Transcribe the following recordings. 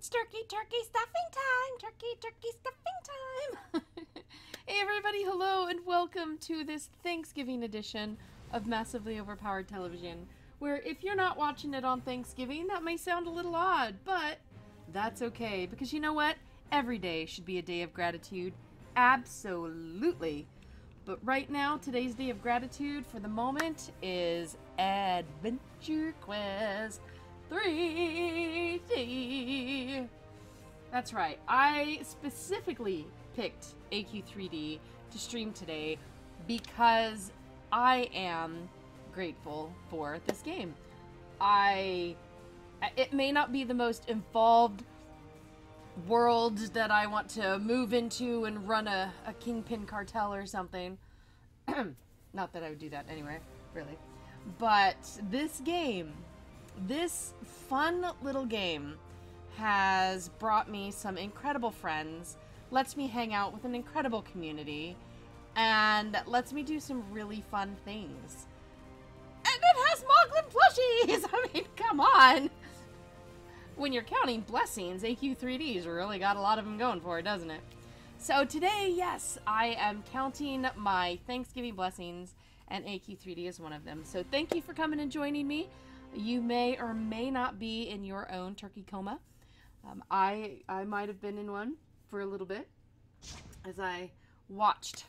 It's turkey, turkey stuffing time! Turkey, turkey stuffing time! hey, everybody, hello, and welcome to this Thanksgiving edition of Massively Overpowered Television. Where, if you're not watching it on Thanksgiving, that may sound a little odd, but that's okay, because you know what? Every day should be a day of gratitude. Absolutely. But right now, today's day of gratitude for the moment is Adventure Quest 3D. That's right. I specifically picked AQ3D to stream today because I am grateful for this game. I it may not be the most involved world that I want to move into and run a, a kingpin cartel or something. not that I would do that anyway, really. But this game this fun little game has brought me some incredible friends, lets me hang out with an incredible community, and lets me do some really fun things. And it has Moglin plushies! I mean, come on! When you're counting blessings, AQ3D's really got a lot of them going for it, doesn't it? So today, yes, I am counting my Thanksgiving blessings, and AQ3D is one of them. So thank you for coming and joining me. You may or may not be in your own turkey coma. Um, I I might have been in one for a little bit as I watched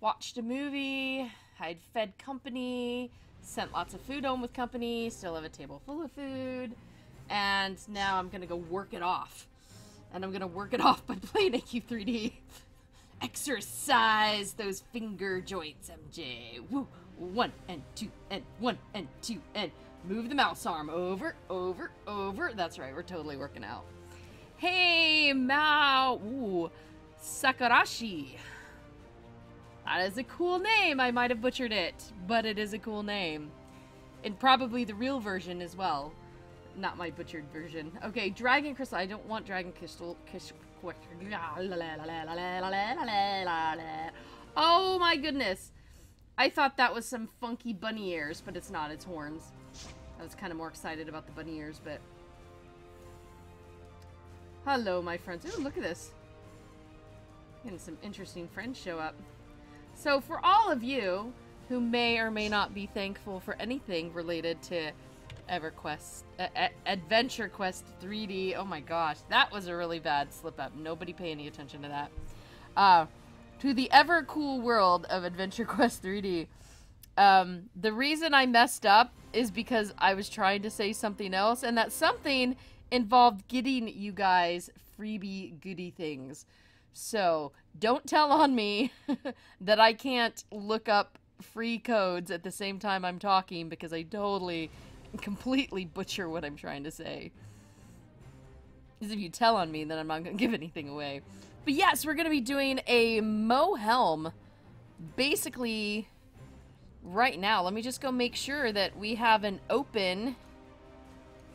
watched a movie. I'd fed company, sent lots of food home with company, still have a table full of food, and now I'm gonna go work it off. And I'm gonna work it off by playing AQ3D. Exercise those finger joints, MJ. Woo! One and two and one and two and Move the mouse arm over, over, over. That's right, we're totally working out. Hey, Mao. Ooh, Sakarashi. That is a cool name. I might have butchered it, but it is a cool name. And probably the real version as well. Not my butchered version. Okay, Dragon Crystal. I don't want Dragon Crystal. Oh my goodness. I thought that was some funky bunny ears, but it's not. It's horns. I was kind of more excited about the bunny ears, but... Hello, my friends. Ooh, look at this. Getting some interesting friends show up. So for all of you who may or may not be thankful for anything related to EverQuest, uh, Adventure Quest 3D. Oh my gosh, that was a really bad slip up. Nobody pay any attention to that. Uh, to the ever cool world of Adventure Quest 3D. Um, the reason I messed up is because I was trying to say something else, and that something involved getting you guys freebie goody things. So don't tell on me that I can't look up free codes at the same time I'm talking because I totally, completely butcher what I'm trying to say. Because if you tell on me, then I'm not going to give anything away. But yes, we're going to be doing a Mo Helm. Basically, right now. Let me just go make sure that we have an open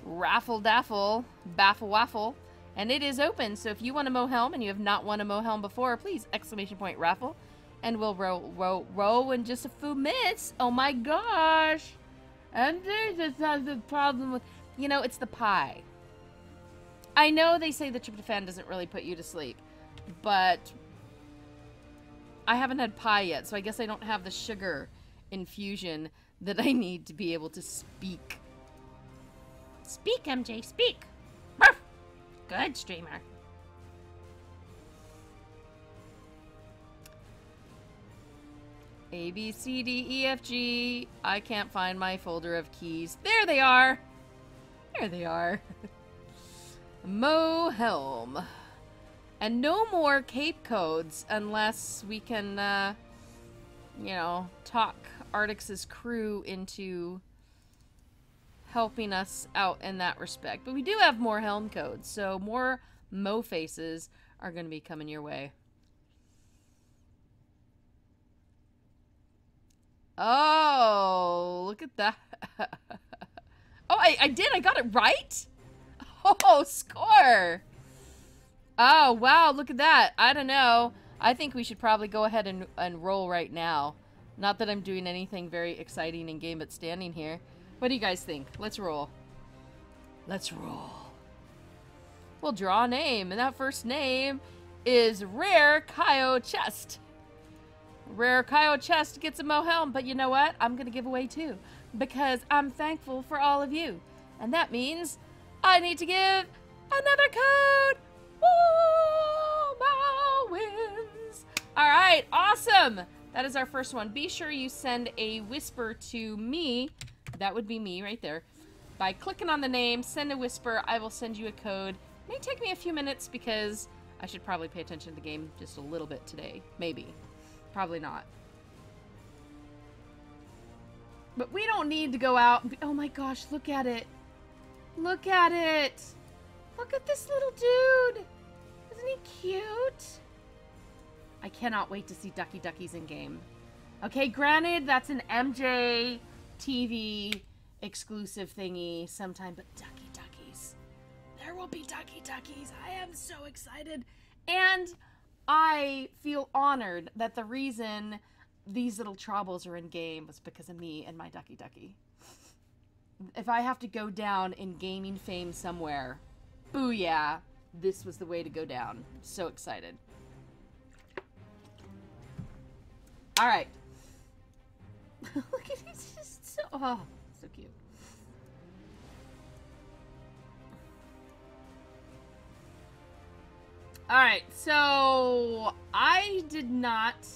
raffle daffle baffle waffle and it is open so if you want a Mo helm and you have not won a Mo helm before please exclamation point raffle. And we'll row row row in just a few minutes. Oh my gosh. And this has the problem with you know it's the pie. I know they say the tryptophan doesn't really put you to sleep but i haven't had pie yet so i guess i don't have the sugar infusion that I need to be able to speak. Speak, MJ, speak. Good streamer. A, B, C, D, E, F, G. I can't find my folder of keys. There they are. There they are. Mo Helm. And no more cape codes unless we can, uh, you know, talk Artix's crew into helping us out in that respect. But we do have more helm codes, so more Mo faces are going to be coming your way. Oh, look at that. oh, I, I did. I got it right? Oh, score. Oh, wow. Look at that. I don't know. I think we should probably go ahead and, and roll right now. Not that I'm doing anything very exciting in game but standing here. What do you guys think? Let's roll. Let's roll. we'll draw a name, and that first name is Rare Kyo Chest. Rare Kyo Chest gets a Mohelm, but you know what? I'm going to give away two because I'm thankful for all of you. And that means I need to give another code. Woo! Wins. All right, awesome. That is our first one. Be sure you send a whisper to me. That would be me right there. By clicking on the name, send a whisper. I will send you a code. It may take me a few minutes because I should probably pay attention to the game just a little bit today. Maybe. Probably not. But we don't need to go out. oh my gosh, look at it. Look at it. Look at this little dude. Isn't he cute? I cannot wait to see Ducky Duckies in game. Okay, granted, that's an MJ TV exclusive thingy sometime, but Ducky Duckies. There will be Ducky Duckies. I am so excited. And I feel honored that the reason these little troubles are in game was because of me and my Ducky Ducky. If I have to go down in gaming fame somewhere, booyah, this was the way to go down. So excited. All right. Look at he's just so oh, so cute. All right, so I did not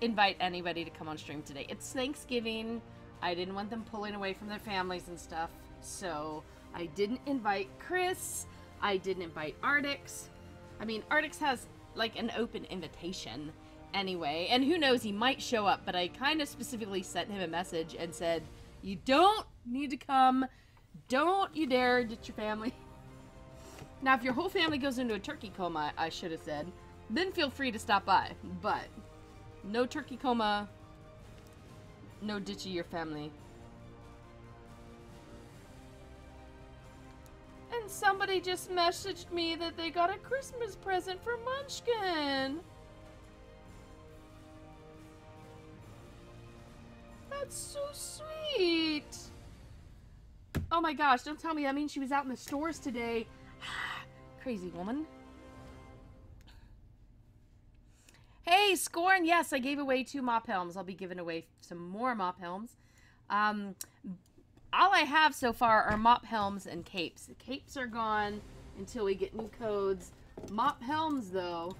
invite anybody to come on stream today. It's Thanksgiving. I didn't want them pulling away from their families and stuff, so I didn't invite Chris. I didn't invite Artix. I mean, Artix has like an open invitation anyway, and who knows, he might show up, but I kind of specifically sent him a message and said, You don't need to come. Don't you dare ditch your family. Now, if your whole family goes into a turkey coma, I should have said, then feel free to stop by. But no turkey coma, no ditching your family. And somebody just messaged me that they got a Christmas present from Munchkin. That's so sweet. Oh my gosh, don't tell me that means she was out in the stores today Crazy woman. Hey, Scorn! Yes, I gave away two mop helms. I'll be giving away some more mop helms. Um, all I have so far are mop helms and capes. The capes are gone until we get new codes. Mop helms, though,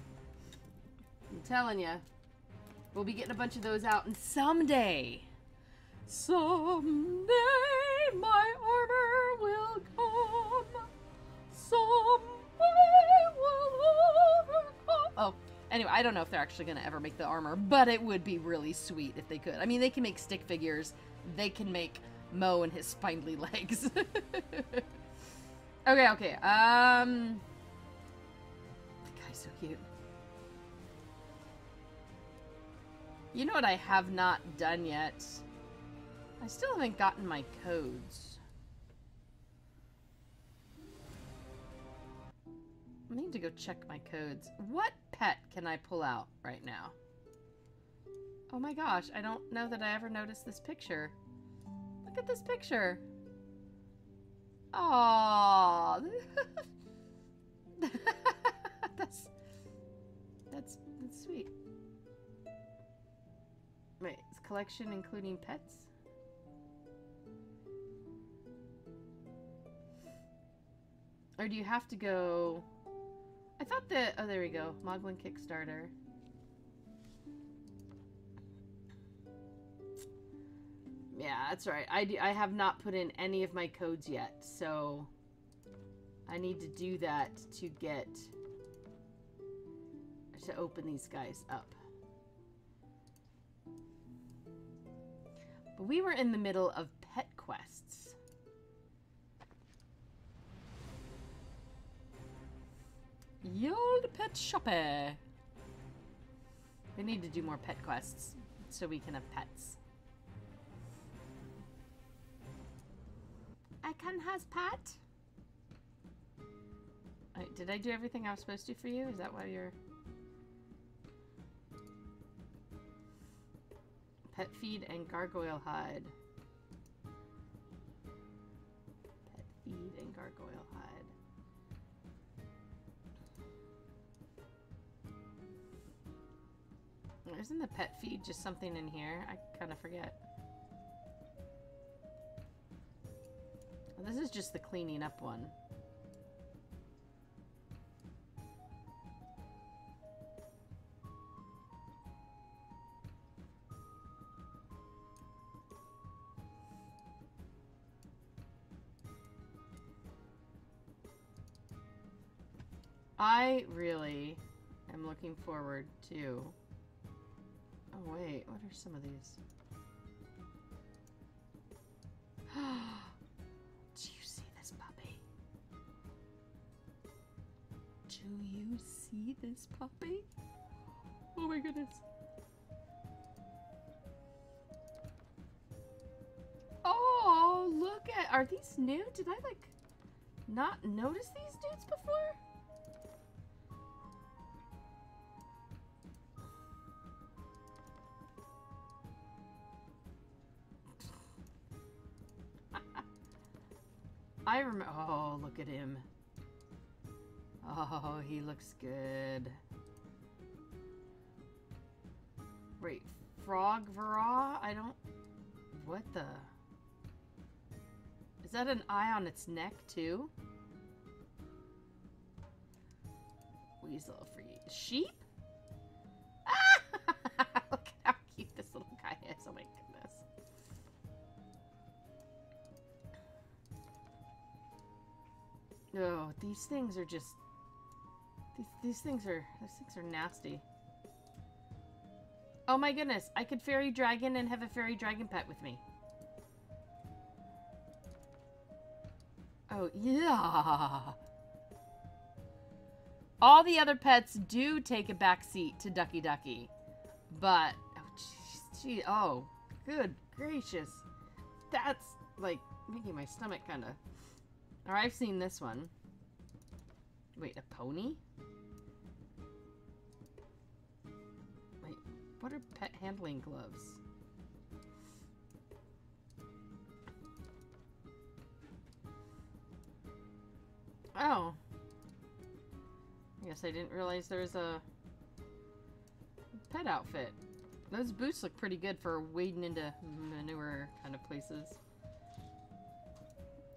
I'm telling you, we'll be getting a bunch of those out. And someday, someday, my armor will come. Someday. Oh, anyway, I don't know if they're actually going to ever make the armor, but it would be really sweet if they could. I mean, they can make stick figures. They can make Mo and his spindly legs. okay, okay. Um, that guy's so cute. You know what I have not done yet? I still haven't gotten my codes. I need to go check my codes. What pet can I pull out right now? Oh my gosh, I don't know that I ever noticed this picture. Look at this picture. Aww. that's, that's, that's sweet. Wait, is collection including pets? Or do you have to go... I thought that... Oh, there we go. Moglin Kickstarter. Yeah, that's right. I, do, I have not put in any of my codes yet, so... I need to do that to get... To open these guys up. But we were in the middle of pet quests. Yold Pet Shopper. We need to do more pet quests so we can have pets. I can has pet. Right, did I do everything I was supposed to for you? Is that why you're... Pet feed and gargoyle hide. Pet feed and gargoyle isn't the pet feed just something in here? I kind of forget. Well, this is just the cleaning up one. I really am looking forward to... What are some of these? Do you see this puppy? Do you see this puppy? Oh my goodness. Oh, look at... Are these new? Did I, like, not notice these dudes before? Look at him. Oh, he looks good. Wait, Frog Vara? I don't. What the? Is that an eye on its neck, too? Weasel free. Sheep? These things are just these these things are these things are nasty. Oh my goodness, I could fairy dragon and have a fairy dragon pet with me. Oh, yeah. All the other pets do take a back seat to Ducky Ducky. But, oh, jeez, gee, oh, good gracious. That's, like, making my stomach kind of... Or I've seen this one. Wait, a pony? Wait, what are pet handling gloves? Oh. I guess I didn't realize there was a pet outfit. Those boots look pretty good for wading into manure kind of places.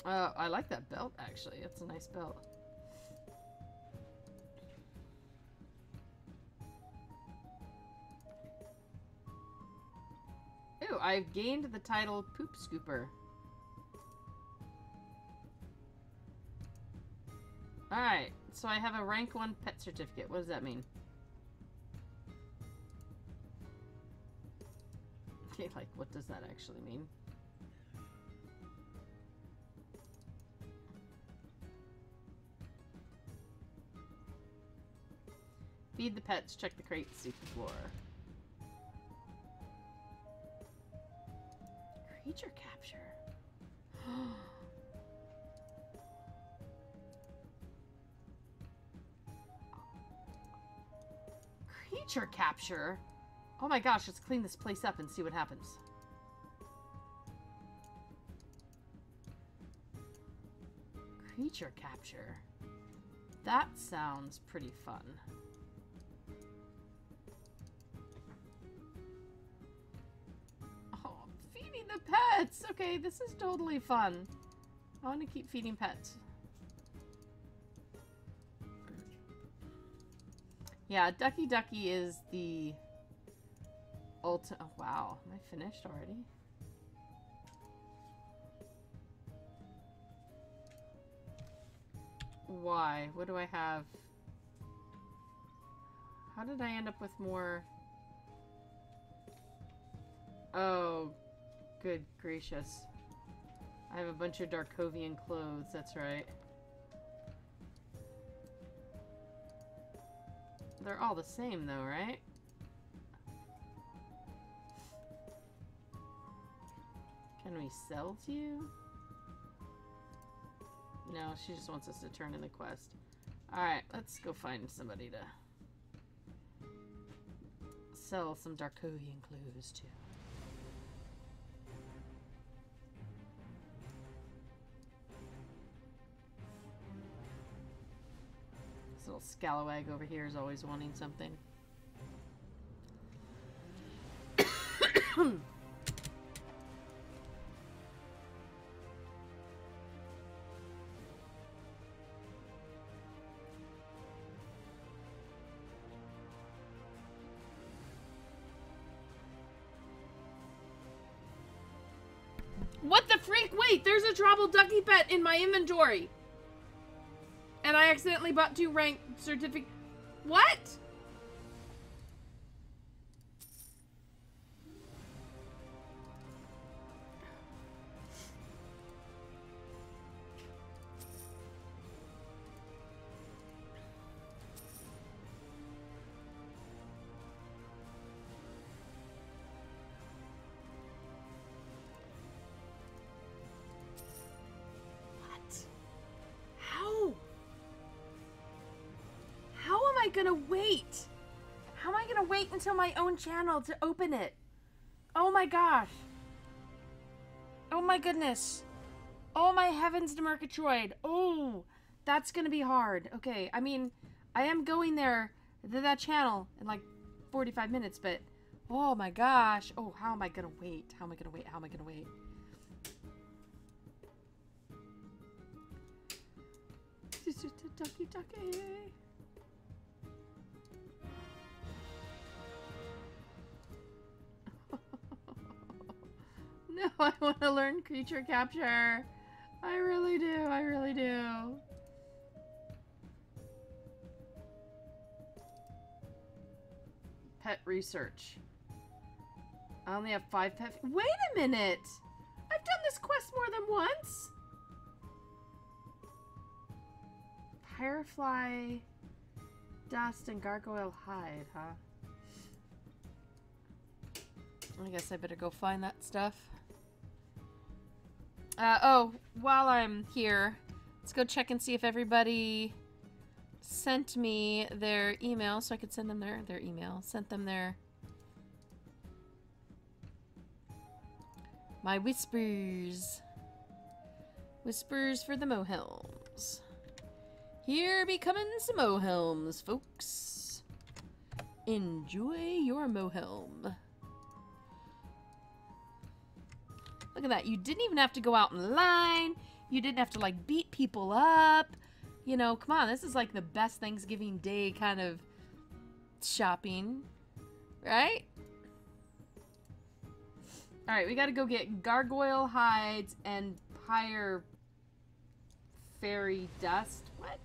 Uh, I like that belt, actually. It's a nice belt. I've gained the title Poop Scooper. Alright, so I have a rank 1 pet certificate. What does that mean? Okay, like, what does that actually mean? Feed the pets, check the crates, sweep the floor. Creature capture. Creature capture? Oh my gosh, let's clean this place up and see what happens. Creature capture. That sounds pretty fun. Pets! Okay, this is totally fun. I want to keep feeding pets. Yeah, Ducky Ducky is the ultimate. Oh, wow. Am I finished already? Why? What do I have? How did I end up with more? Oh, good gracious. I have a bunch of Darkovian clothes, that's right. They're all the same though, right? Can we sell to you? No, she just wants us to turn in the quest. Alright, let's go find somebody to sell some Darkovian clues to. This scalawag over here is always wanting something. What the freak? Wait, there's a trouble ducky pet in my inventory. And I accidentally bought two rank certificate. What? What? Gonna wait? How am I gonna wait until my own channel to open it? Oh my gosh. Oh my goodness. Oh my heavens to. Oh, that's gonna be hard. Okay, I mean, I am going there to that channel in like 45 minutes, but oh my gosh. Oh, how am I gonna wait? How am I gonna wait? How am I gonna wait? Ducky, ducky. no, I want to learn creature capture. I really do. I really do. Pet research. I only have five pet. Wait a minute! I've done this quest more than once! Firefly dust and gargoyle hide, huh? I guess I better go find that stuff. Uh, oh, while I'm here, let's go check and see if everybody sent me their email so I could send them their, their email. Sent them their... My whispers. Whispers for the Mohelms. Here be coming some Mohelms, folks. Enjoy your Mohelm. Look at that. You didn't even have to go out in line. You didn't have to, like, beat people up. You know, come on. This is, like, the best Thanksgiving Day kind of shopping. Right? Alright, we gotta go get gargoyle hides and pyre fairy dust. What?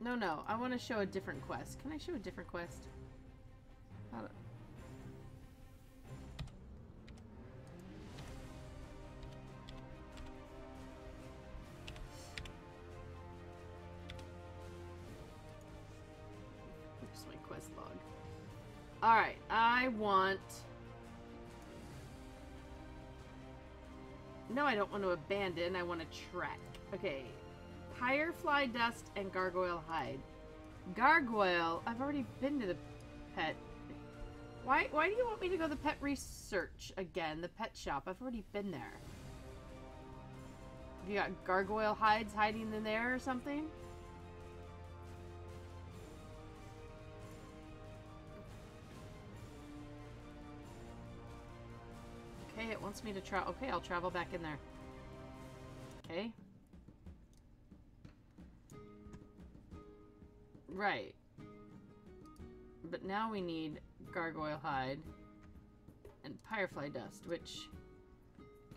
No, no. I want to show a different quest. Can I show a different quest? Alright, I want... No, I don't want to abandon. I want to trek. Okay. Firefly dust and gargoyle hide. Gargoyle? I've already been to the pet. Why, why do you want me to go to the pet research again? The pet shop. I've already been there. You got gargoyle hides hiding in there or something? Okay, it wants me to travel. Okay, I'll travel back in there. Okay. Right. But now we need gargoyle hide and firefly dust, which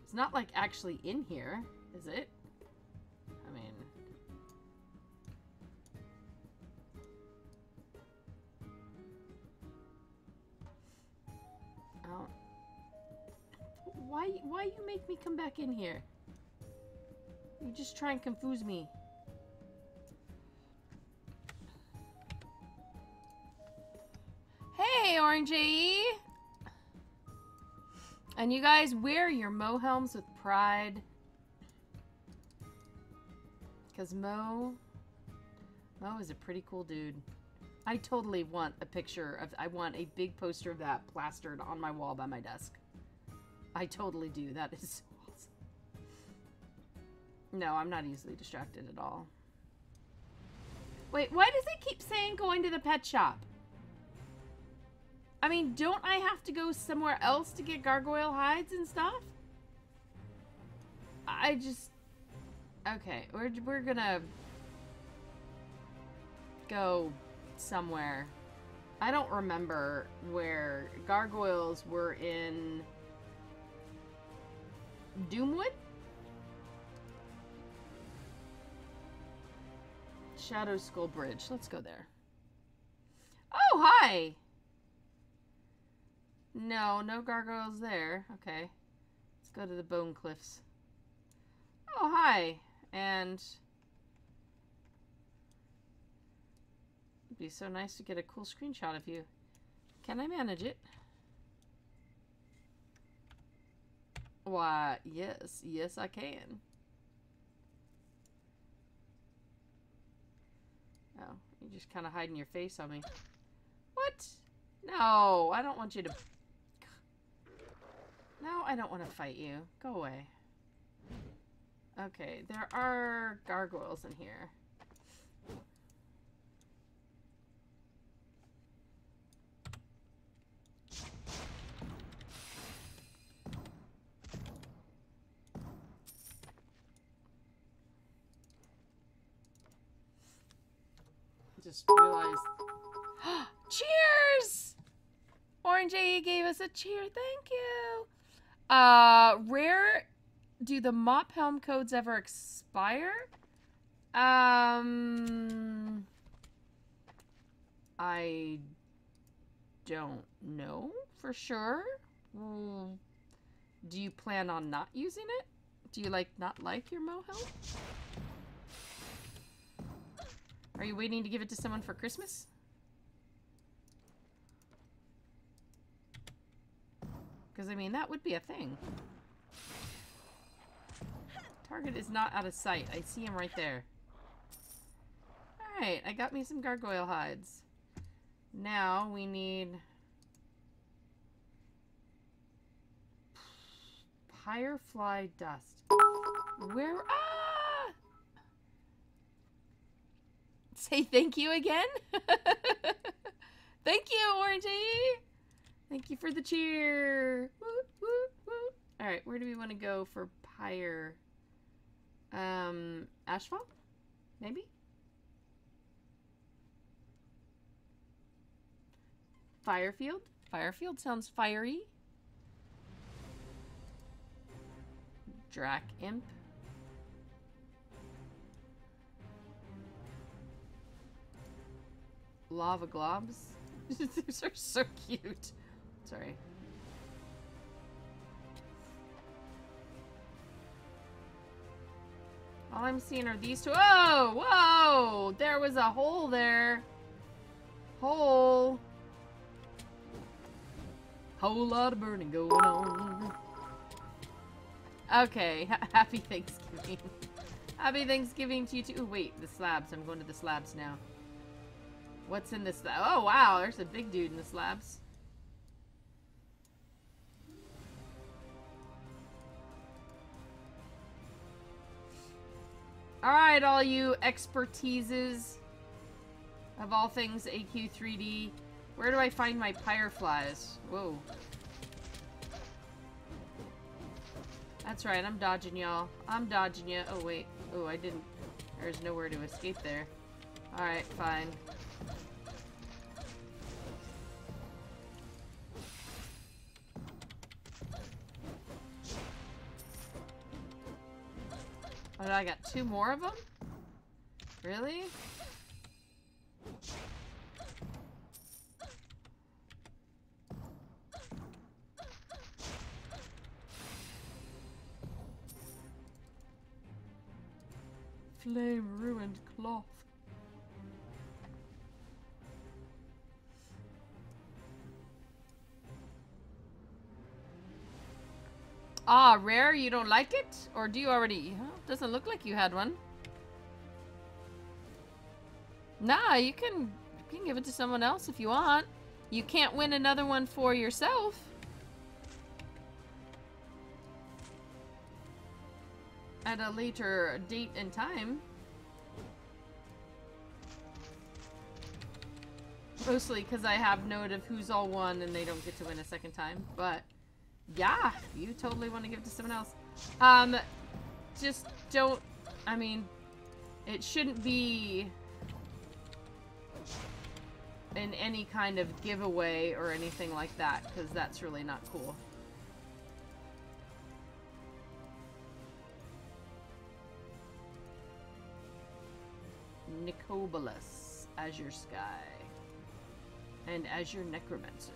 is not like actually in here, is it? Me come back in here? You just try and confuse me. Hey, Orange AE! And you guys wear your Mo helms with pride. Because Mo... Mo is a pretty cool dude. I totally want a picture of... I want a big poster of that plastered on my wall by my desk. I totally do. That is so awesome. No, I'm not easily distracted at all. Wait, why does it keep saying going to the pet shop? I mean, don't I have to go somewhere else to get gargoyle hides and stuff? I just... Okay, we're, we're gonna go somewhere. I don't remember where gargoyles were in Doomwood? Shadow Skull Bridge. Let's go there. Oh, hi! No, no gargoyles there. Okay. Let's go to the Bone Cliffs. Oh, hi! And... It'd be so nice to get a cool screenshot of you. Can I manage it? Why, yes. Yes, I can. Oh, you're just kind of hiding your face on me. What? No, I don't want you to... No, I don't want to fight you. Go away. Okay, there are gargoyles in here. Just realized. Cheers! Orange A gave us a cheer. Thank you. Uh, rare. Do the mop helm codes ever expire? Um, I don't know for sure. Mm, do you plan on not using it? Do you like not like your mo helm? Are you waiting to give it to someone for Christmas? Because, I mean, that would be a thing. Target is not out of sight. I see him right there. Alright, I got me some gargoyle hides. Now we need... Firefly dust. Where... Ah! Say thank you again? thank you, Orangey! Thank you for the cheer! Alright, where do we want to go for pyre? Um, Ashfall? Maybe? Firefield? Firefield sounds fiery. Drac Imp. Lava globs. These are so cute. Sorry. All I'm seeing are these two. Whoa! Whoa! There was a hole there. Hole. Whole lot of burning going on. Okay, happy Thanksgiving. happy Thanksgiving to you too. Ooh, wait, the slabs. I'm going to the slabs now. What's in this? Oh, wow, there's a big dude in the slabs. Alright, all you expertises of all things AQ3D. Where do I find my fireflies? Whoa. That's right, I'm dodging y'all. I'm dodging you. Oh, wait. Oh, I didn't. There's nowhere to escape there. Alright, fine. Oh, I got two more of them? Really? Flame ruined cloth. Ah, rare, you don't like it? Or do you already... Doesn't look like you had one. Nah, you can, you can give it to someone else if you want. You can't win another one for yourself. At a later date and time. Mostly because I have note of who's all won and they don't get to win a second time. But, yeah, you totally want to give it to someone else. Um, just don't, I mean, it shouldn't be in any kind of giveaway or anything like that, because that's really not cool. Nicobolus, Azure Sky, and Azure Necromancer.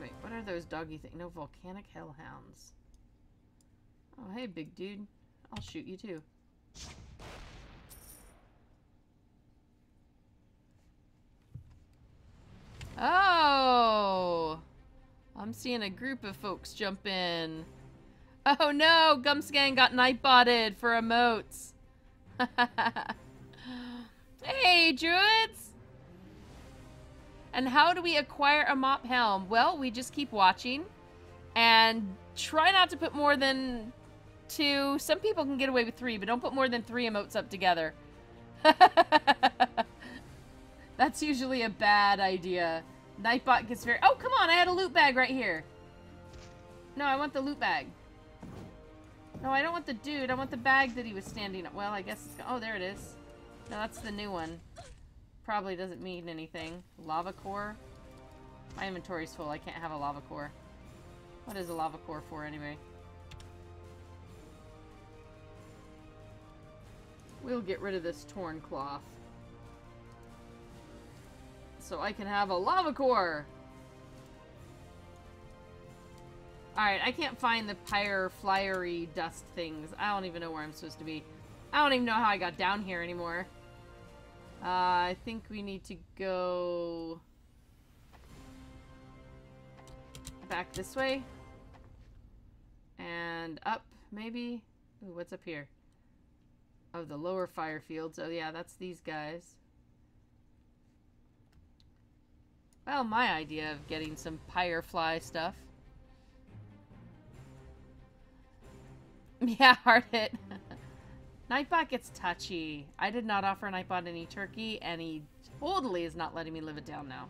Wait, what are those doggy things? No, volcanic hellhounds. Oh, hey, big dude. I'll shoot you too. Oh! I'm seeing a group of folks jump in. Oh no! Gumscan got nightbotted for emotes. hey, druids! And how do we acquire a mop helm? Well, we just keep watching and try not to put more than two. Some people can get away with three, but don't put more than three emotes up together. That's usually a bad idea. Nightbot gets very... Oh, come on! I had a loot bag right here. No, I want the loot bag. No, I don't want the dude. I want the bag that he was standing up. Well, I guess it's... Oh, there it is. No, that's the new one. Probably doesn't mean anything. Lava core? My inventory's full. I can't have a lava core. What is a lava core for, anyway? We'll get rid of this torn cloth. So I can have a lava core! Alright, I can't find the pyre flyery dust things. I don't even know where I'm supposed to be. I don't even know how I got down here anymore. Uh, I think we need to go... back this way. And up, maybe? Ooh, what's up here? of the lower fire fields. Oh yeah, that's these guys. Well, my idea of getting some Pyrefly stuff. Yeah, hard hit. Nightbot gets touchy. I did not offer Nightbot any turkey, and he totally is not letting me live it down now.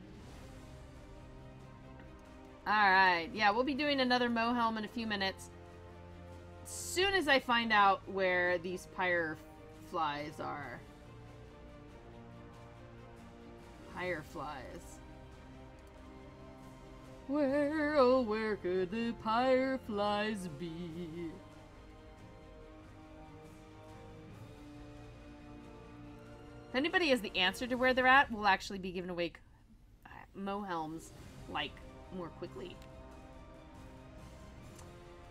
Alright, yeah, we'll be doing another Mohelm in a few minutes. Soon as I find out where these pyre flies are. Higher flies. Where, oh, where could the pyre flies be? Anybody has the answer to where they're at, we'll actually be giving away uh, Mohelms, like, more quickly.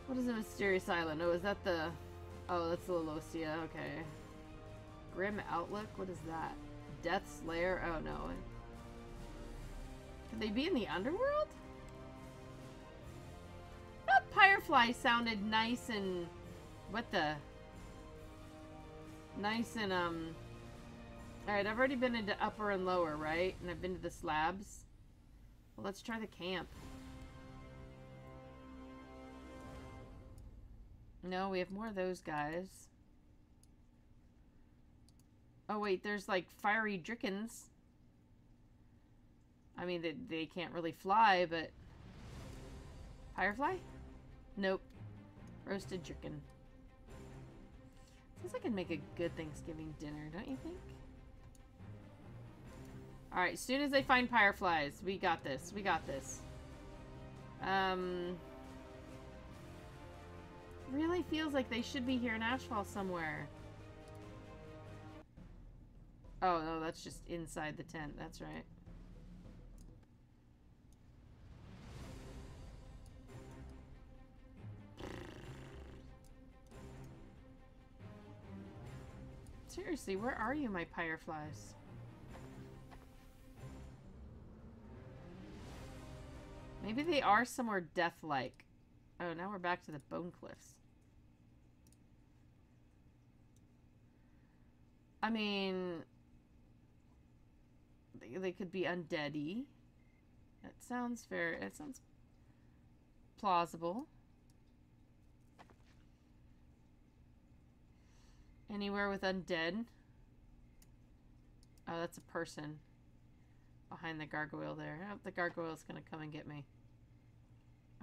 What is a mysterious island? Oh, is that the... Oh, that's the Lolosia, okay. Grim Outlook? What is that? Death's Lair? Oh no. Could they be in the underworld? That Pyrefly sounded nice and... What the... Nice and, um... Alright, I've already been into upper and lower, right? And I've been to the slabs. Well, let's try the camp. No, we have more of those guys. Oh, wait, there's like fiery drickens. I mean, they, they can't really fly, but... Firefly? Nope. Roasted dricken. Seems like I'd make a good Thanksgiving dinner, don't you think? Alright, as soon as they find fireflies, we got this. We got this. Um... Really feels like they should be here in Ashfall somewhere. Oh, no, that's just inside the tent. That's right. Seriously, where are you, my pyreflies? Maybe they are somewhere death-like. Oh, now we're back to the bone cliffs. I mean, they, they could be undeady. That sounds fair. It sounds plausible. Anywhere with undead? Oh, that's a person. Behind the gargoyle there. Oh, the gargoyle's gonna come and get me.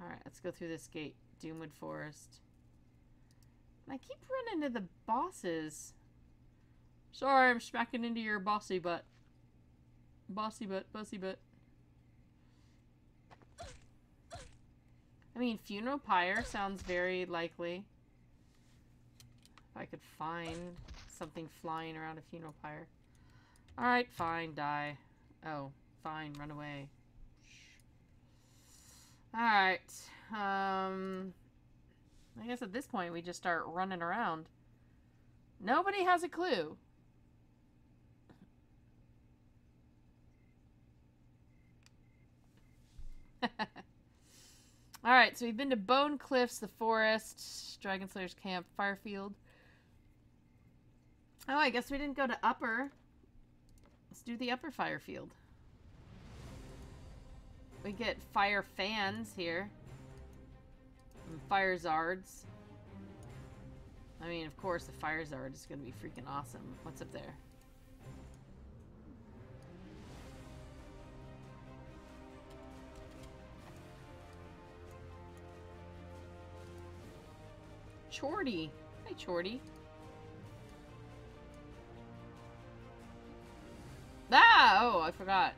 Alright, let's go through this gate. Doomwood Forest. And I keep running into the bosses. Sorry, I'm smacking into your bossy butt. Bossy butt, bossy butt. I mean, Funeral Pyre sounds very likely. If I could find something flying around a Funeral Pyre. Alright, fine, die. Oh, fine, run away. Alright. Um, I guess at this point we just start running around. Nobody has a clue. Alright, so we've been to Bone Cliffs, the forest, Dragon Slayer's camp, Firefield. Oh, I guess we didn't go to Upper. Do the Upper fire field. We get fire fans here. And fire zards. I mean, of course, the fire zard is going to be freaking awesome. What's up there? Chorty. Hi, Chorty. Ah! Oh, I forgot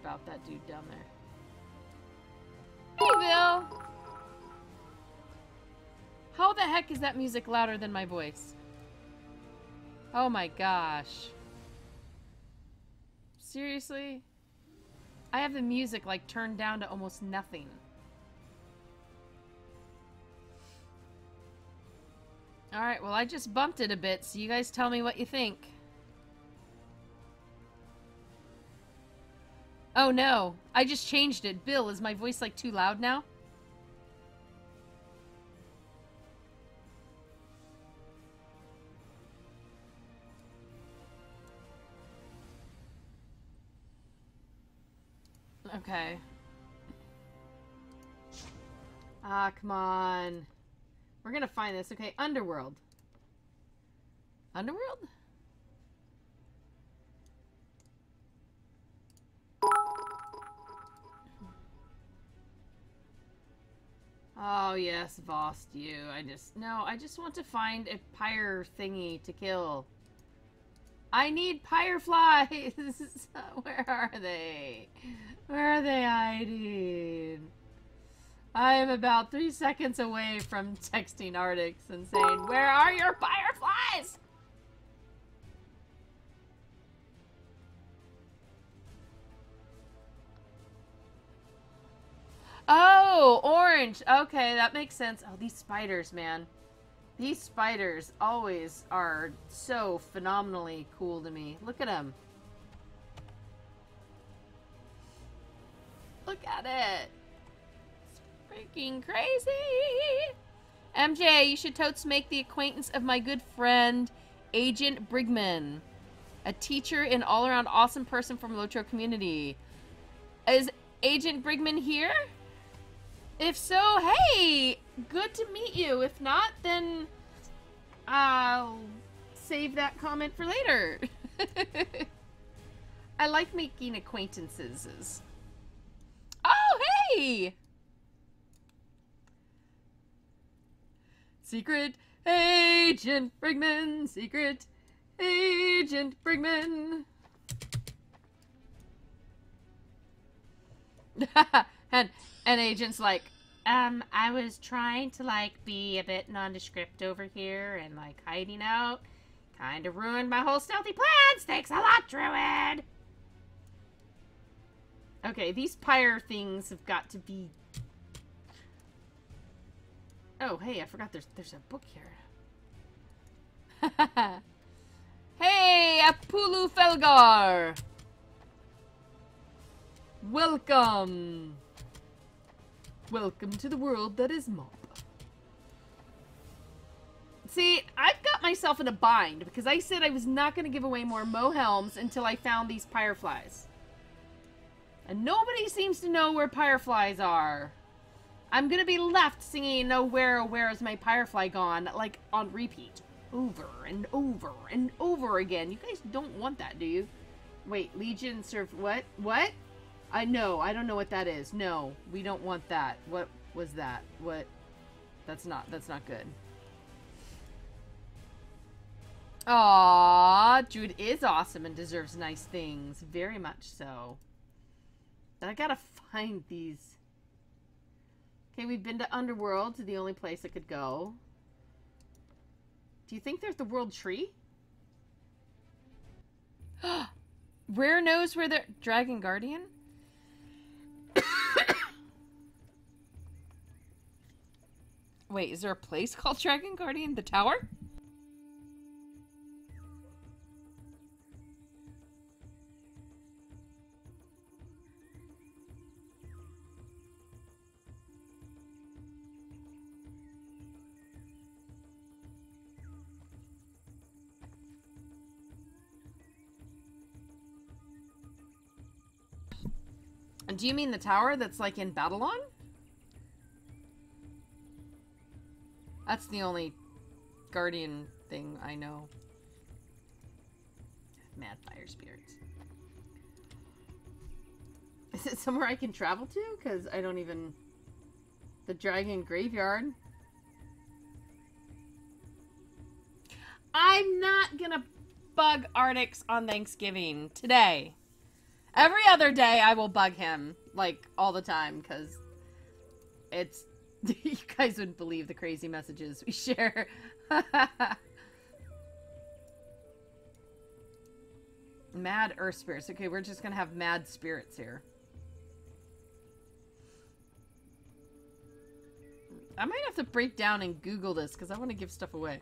about that dude down there. Hey, Bill! How the heck is that music louder than my voice? Oh my gosh. Seriously? I have the music like turned down to almost nothing. Alright, well I just bumped it a bit, so you guys tell me what you think. Oh no, I just changed it. Bill, is my voice like too loud now? Okay. Ah, come on. We're gonna find this. Okay, Underworld. Underworld? Oh yes, Vost you. I just no, I just want to find a pyre thingy to kill. I need fireflies! Where are they? Where are they hiding? I am about three seconds away from texting Artix and saying, Where are your fireflies? Oh, orange. Okay, that makes sense. Oh, these spiders, man. These spiders always are so phenomenally cool to me. Look at them. Look at it. It's freaking crazy. MJ, you should totes make the acquaintance of my good friend, Agent Brigman. A teacher and all-around awesome person from Lotro community. Is Agent Brigman here? If so, hey, good to meet you. If not, then I'll save that comment for later. I like making acquaintances. Oh, hey! Secret Agent Brigman, Secret Agent Brigman. and and agent's like, um, I was trying to like be a bit nondescript over here and like hiding out. Kind of ruined my whole stealthy plans. Thanks a lot, Druid. Okay, these pyre things have got to be. Oh, hey, I forgot there's there's a book here. hey, Apulu Felgar. Welcome. Welcome to the world that is Mop. See, I've got myself in a bind because I said I was not going to give away more Mo helms until I found these Pyreflies. And nobody seems to know where Pyreflies are. I'm going to be left singing No Where, oh, Where is My Pyrefly Gone, like, on repeat. over and over and over again. You guys don't want that, do you? Wait, Legion serve what? What? I know. I don't know what that is. No, we don't want that. What was that? What? That's not. That's not good. Aww, Jude is awesome and deserves nice things. Very much so. But I gotta find these. Okay, we've been to Underworld, the only place I could go. Do you think there's the World Tree? Rare knows where the Dragon Guardian? Wait, is there a place called Dragon Guardian? The tower? Do you mean the tower that's like in Battleon? That's the only guardian thing I know. Mad fire spirits. Is it somewhere I can travel to? Because I don't even... The dragon graveyard? I'm not gonna bug Artix on Thanksgiving today. Every other day I will bug him, like, all the time, because it's... you guys wouldn't believe the crazy messages we share. mad earth spirits. Okay, we're just gonna have mad spirits here. I might have to break down and Google this, because I want to give stuff away.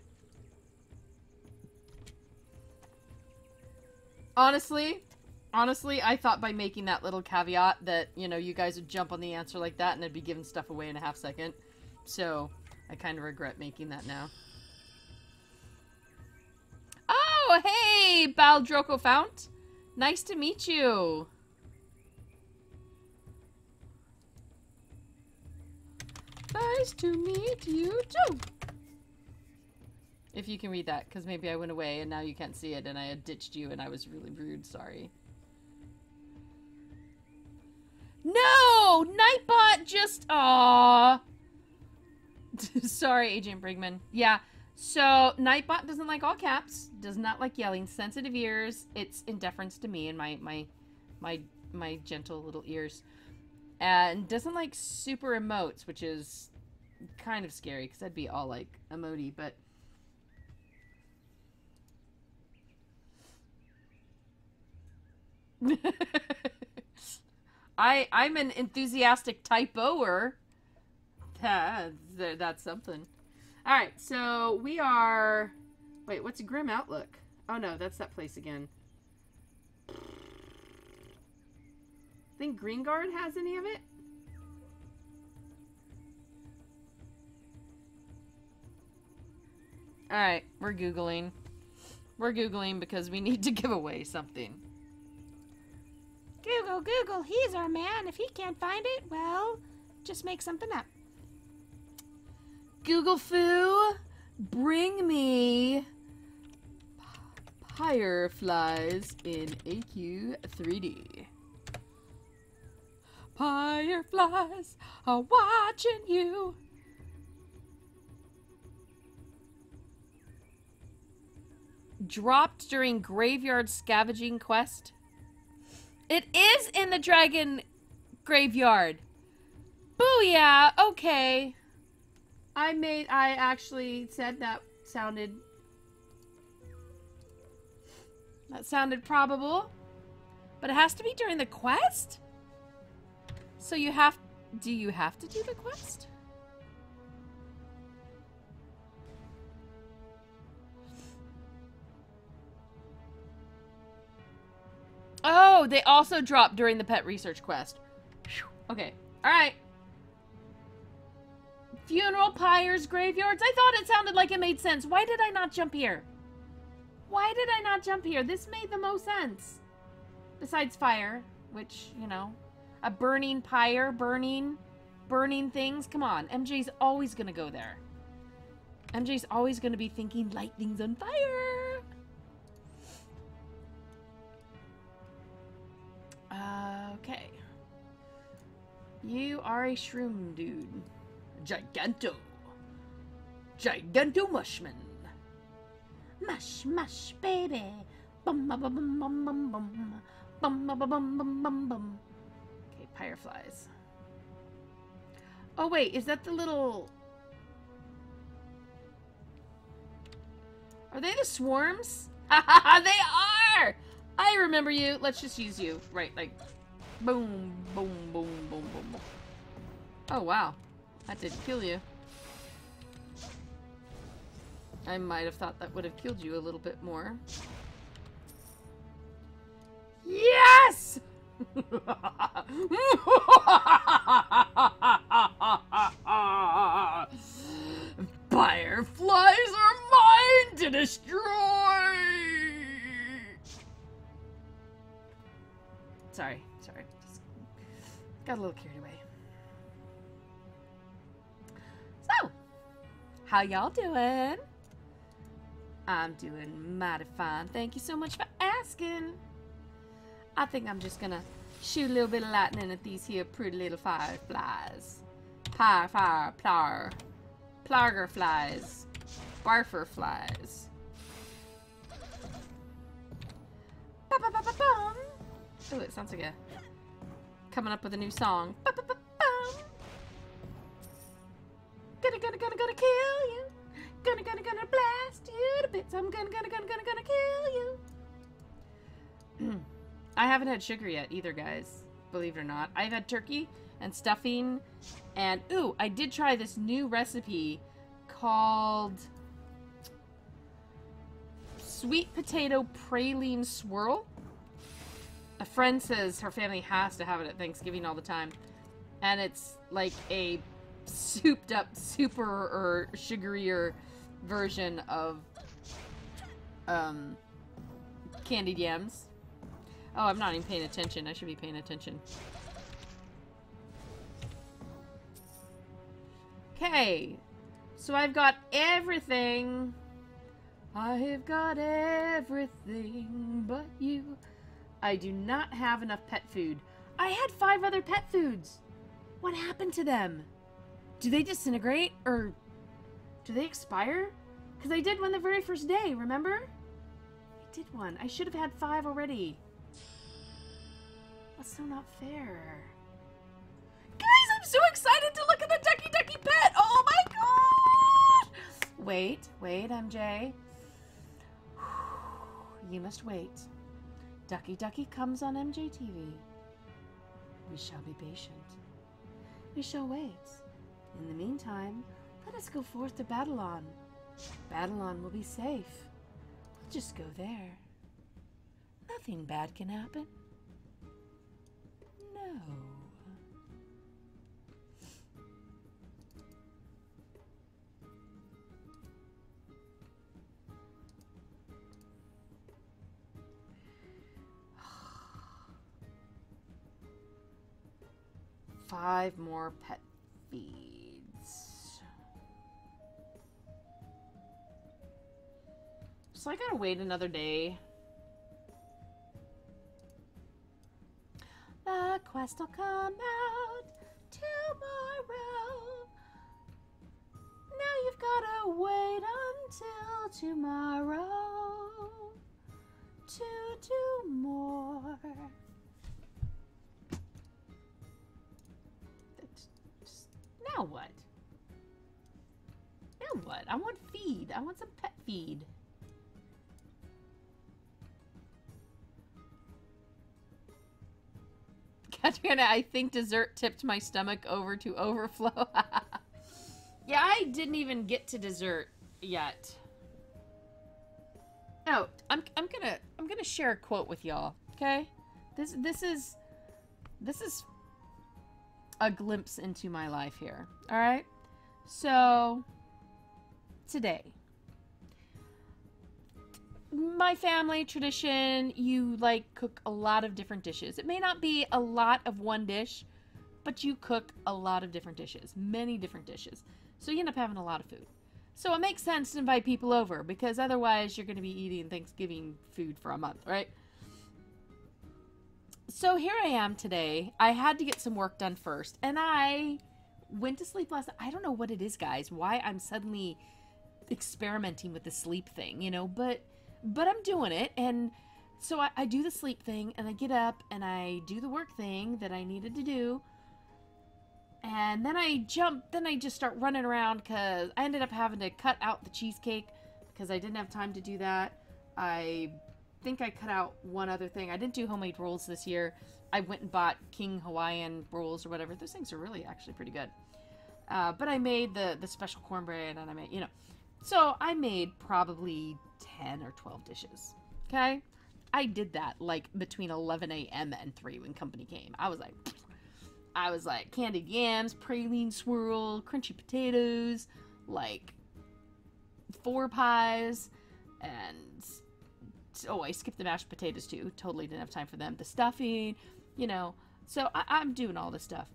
Honestly, Honestly, I thought by making that little caveat that, you know, you guys would jump on the answer like that and I'd be giving stuff away in a half second. So, I kind of regret making that now. Oh, hey, Baldroco Fount. Nice to meet you. Nice to meet you too. If you can read that, because maybe I went away and now you can't see it and I had ditched you and I was really rude, sorry. No! Nightbot just... Aww. Sorry, Agent Brigman. Yeah, so Nightbot doesn't like all caps, does not like yelling, sensitive ears. It's in deference to me and my my my my gentle little ears. And doesn't like super emotes, which is kind of scary because I'd be all like emoty, but I I'm an enthusiastic typoer. That's, something. All right, so we are. Wait, what's grim outlook? Oh no, that's that place again. Think Green Guard has any of it? All right, we're googling. We're googling because we need to give away something. Google, Google, he's our man. If he can't find it, well, just make something up. Google Foo, bring me Fireflies in AQ 3D. Fireflies are watching you. Dropped during graveyard scavenging quest. It is in the dragon graveyard. Booyah! Okay. I made, I actually said that sounded, that sounded probable. But it has to be during the quest? So you have, do you have to do the quest? Oh, they also dropped during the pet research quest. Okay. All right. Funeral pyres, graveyards. I thought it sounded like it made sense. Why did I not jump here? Why did I not jump here? This made the most sense. Besides fire, which, you know, a burning pyre, burning, burning things. Come on, MJ's always going to go there. MJ's always going to be thinking lightning's on fire. Uh, okay. You are a shroom dude. Giganto. Giganto Mushman. Mush, mush, baby. Bum, bum, bum, bum, bum, bum, bum. Bum, bum, bum, bum, bum, bum, bum. Okay, fireflies. Oh, wait, is that the little. Are they the swarms? they are! I remember you. Let's just use you. Right, like. Boom, boom, boom, boom, boom. Oh, wow. That didn't kill you. I might have thought that would have killed you a little bit more. Yes! Fireflies are mine to destroy! Sorry, sorry. Just got a little carried away. So, how y'all doing? I'm doing mighty fine. Thank you so much for asking. I think I'm just gonna shoot a little bit of lightning at these here pretty little fireflies. Fire, fire, plar. Plarger flies. Barfer flies. Ba-ba-ba-ba-bum. Oh, it sounds like a coming up with a new song. Ba-ba-ba-bum. Gonna, gonna, gonna, gonna kill you. Gonna, gonna, gonna blast you to bits. I'm gonna, gonna, gonna, gonna, gonna kill you. I haven't had sugar yet either, guys. Believe it or not. I've had turkey and stuffing. And, ooh, I did try this new recipe called Sweet Potato Praline Swirl. A friend says her family has to have it at Thanksgiving all the time. And it's like a souped up, super or sugarier version of um, candied yams. Oh, I'm not even paying attention. I should be paying attention. Okay. So I've got everything. I've got everything but you. I do not have enough pet food. I had five other pet foods. What happened to them? Do they disintegrate? Or do they expire? Because I did one the very first day, remember? I did one. I should have had five already. That's so not fair. Guys, I'm so excited to look at the Ducky Ducky pet! Oh my gosh! Wait, wait, MJ. You must wait. Ducky Ducky comes on MJTV. We shall be patient. We shall wait. In the meantime, let us go forth to Battleon. Battleon will be safe. We'll just go there. Nothing bad can happen. No. Five more pet feeds. So I gotta wait another day. The quest will come out tomorrow. Now you've gotta wait until tomorrow I want some pet feed. Katrina, I think dessert tipped my stomach over to overflow. yeah, I didn't even get to dessert yet. Oh, I'm I'm gonna I'm gonna share a quote with y'all. Okay, this this is this is a glimpse into my life here. All right, so today my family tradition, you like cook a lot of different dishes. It may not be a lot of one dish, but you cook a lot of different dishes, many different dishes. So you end up having a lot of food. So it makes sense to invite people over because otherwise you're going to be eating Thanksgiving food for a month, right? So here I am today. I had to get some work done first, and I went to sleep last night. I don't know what it is, guys, why I'm suddenly experimenting with the sleep thing, you know, but but I'm doing it and so I, I do the sleep thing and I get up and I do the work thing that I needed to do. And then I jump, then I just start running around because I ended up having to cut out the cheesecake because I didn't have time to do that. I think I cut out one other thing. I didn't do homemade rolls this year. I went and bought King Hawaiian rolls or whatever. Those things are really actually pretty good. Uh, but I made the the special cornbread and I made you know, so I made probably ten or twelve dishes. Okay, I did that like between 11 a.m. and 3 when company came. I was like, I was like candied yams, praline swirl, crunchy potatoes, like four pies, and oh, I skipped the mashed potatoes too. Totally didn't have time for them. The stuffing, you know. So I, I'm doing all this stuff.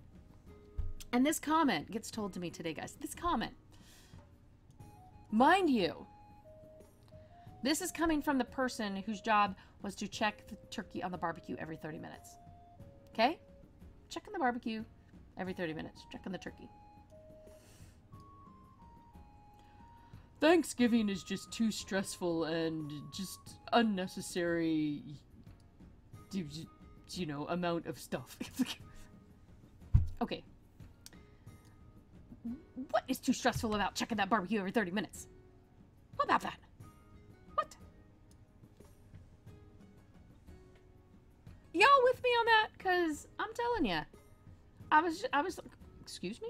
And this comment gets told to me today, guys. This comment. Mind you, this is coming from the person whose job was to check the turkey on the barbecue every 30 minutes. Okay? Checking the barbecue every 30 minutes. Checking the turkey. Thanksgiving is just too stressful and just unnecessary, you know, amount of stuff. okay. What is too stressful about checking that barbecue every 30 minutes? What about that? What? Y'all with me on that? Cause I'm telling you, I was just, I was excuse me.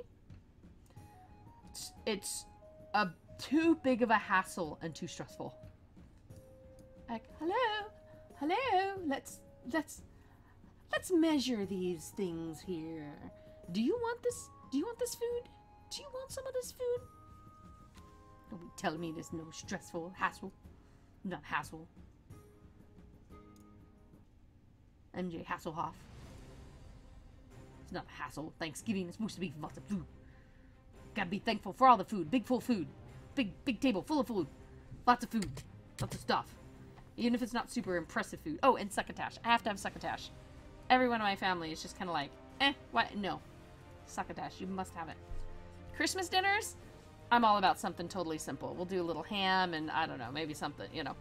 It's, it's a too big of a hassle and too stressful. Like hello, hello. Let's let's let's measure these things here. Do you want this? Do you want this food? Do you want some of this food? Don't be telling me there's no stressful hassle. Not hassle. MJ Hasselhoff. It's not a hassle. Thanksgiving is supposed to be lots of food. Gotta be thankful for all the food. Big full food. Big big table full of food. Lots of food. Lots of stuff. Even if it's not super impressive food. Oh, and succotash. I have to have succotash. Everyone in my family is just kind of like, eh, what? No. Succotash. You must have it. Christmas dinners, I'm all about something totally simple. We'll do a little ham and I don't know, maybe something, you know.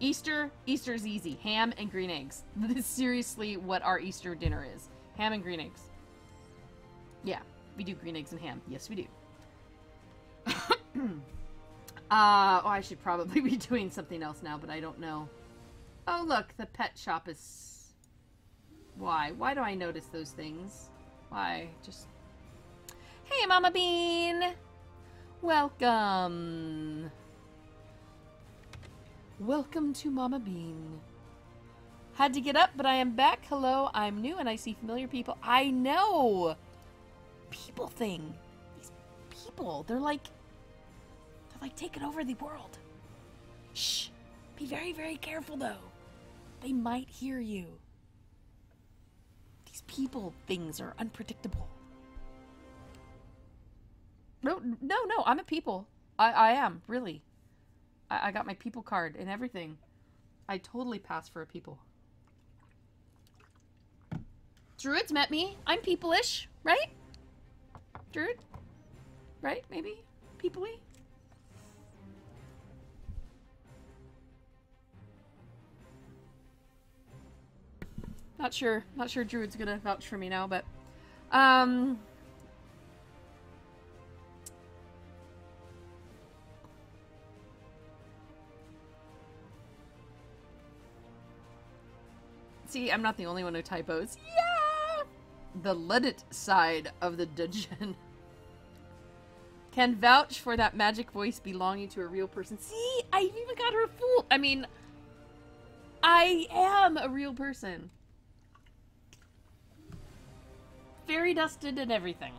Easter, Easter's easy. Ham and green eggs. This is seriously what our Easter dinner is. Ham and green eggs. Yeah, we do green eggs and ham. Yes, we do. uh, oh, I should probably be doing something else now, but I don't know. Oh, look, the pet shop is... Why? Why do I notice those things? Why? Just Hey, Mama Bean! Welcome! Welcome to Mama Bean. Had to get up, but I am back. Hello, I'm new and I see familiar people. I know! People thing. These people, they're like. They're like taking over the world. Shh! Be very, very careful though. They might hear you. These people things are unpredictable. No, no, no. I'm a people. I, I am really. I, I got my people card and everything. I totally pass for a people. Druids met me. I'm peopleish, right? Druid, right? Maybe peoply. Not sure. Not sure Druid's gonna vouch for me now, but um See, I'm not the only one who typos. Yeah! The Leddit side of the dungeon. Can vouch for that magic voice belonging to a real person. See, I even got her fooled. I mean, I am a real person. Fairy dusted and everything.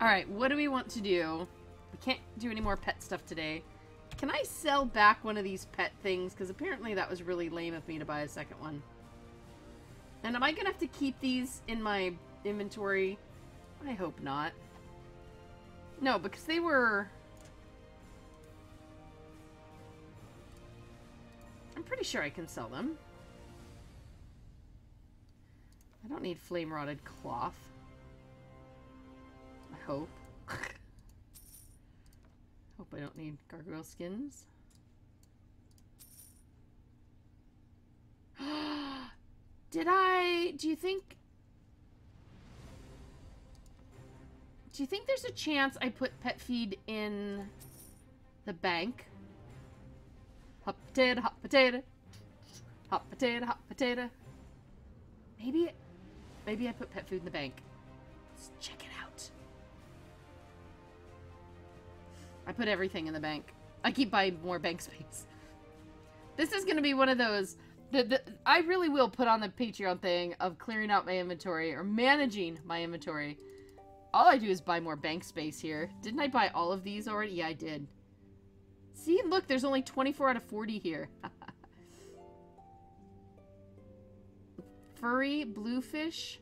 Alright, what do we want to do? We can't do any more pet stuff today. Can I sell back one of these pet things? Because apparently that was really lame of me to buy a second one. And am I going to have to keep these in my inventory? I hope not. No, because they were... I'm pretty sure I can sell them. I don't need flame-rotted cloth. I hope. I don't need gargoyle skins. Did I... Do you think... Do you think there's a chance I put pet feed in the bank? Hot potato, hot potato. Hot potato, hot potato. Maybe, maybe I put pet food in the bank. Let's check I put everything in the bank. I keep buying more bank space. This is going to be one of those the, I really will put on the Patreon thing of clearing out my inventory or managing my inventory. All I do is buy more bank space here. Didn't I buy all of these already? Yeah, I did. See, look, there's only 24 out of 40 here. Furry bluefish.